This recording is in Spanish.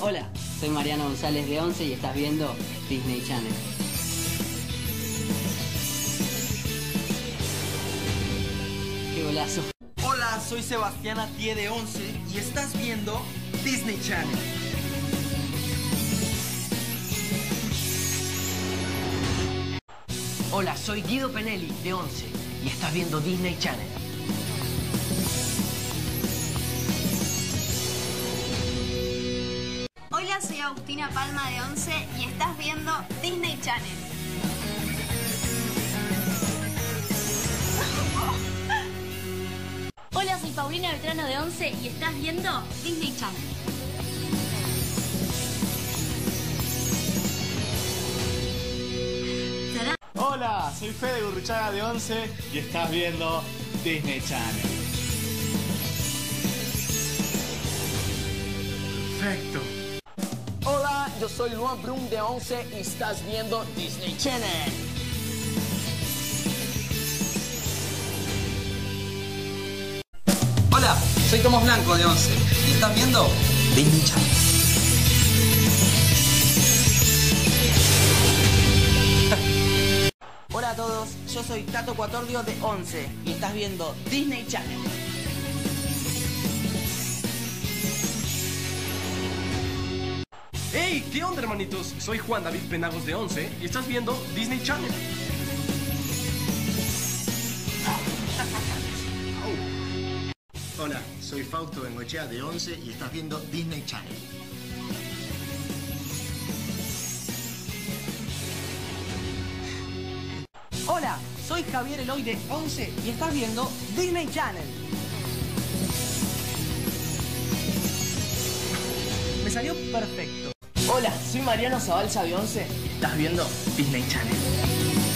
Hola, soy Mariano González de 11 y estás viendo Disney Channel. ¡Qué golazo! Hola, soy Sebastián Atié de 11 y estás viendo Disney Channel. Hola, soy Guido Penelli de 11 y estás viendo Disney Channel. Hola, soy Agustina Palma de 11 y estás viendo Disney Channel. Hola, soy Paulina Vetrano de 11 y estás viendo Disney Channel. Hola, soy Fede Gurruchaga de 11 y estás viendo Disney Channel. Perfecto. Yo soy Luan Brum de 11 y estás viendo Disney Channel. Hola, soy Tomás Blanco de 11 y estás viendo Disney Channel. Hola a todos, yo soy Tato Cuatordio de 11 y estás viendo Disney Channel. ¡Hey! ¿Qué onda, hermanitos? Soy Juan David Penagos de 11 y estás viendo Disney Channel. Hola, soy Fausto Bengochea de 11 y estás viendo Disney Channel. Hola, soy Javier Eloy de 11 y estás viendo Disney Channel. Me salió perfecto. Hola, soy Mariano Zabalza de 11 y estás viendo Disney Channel.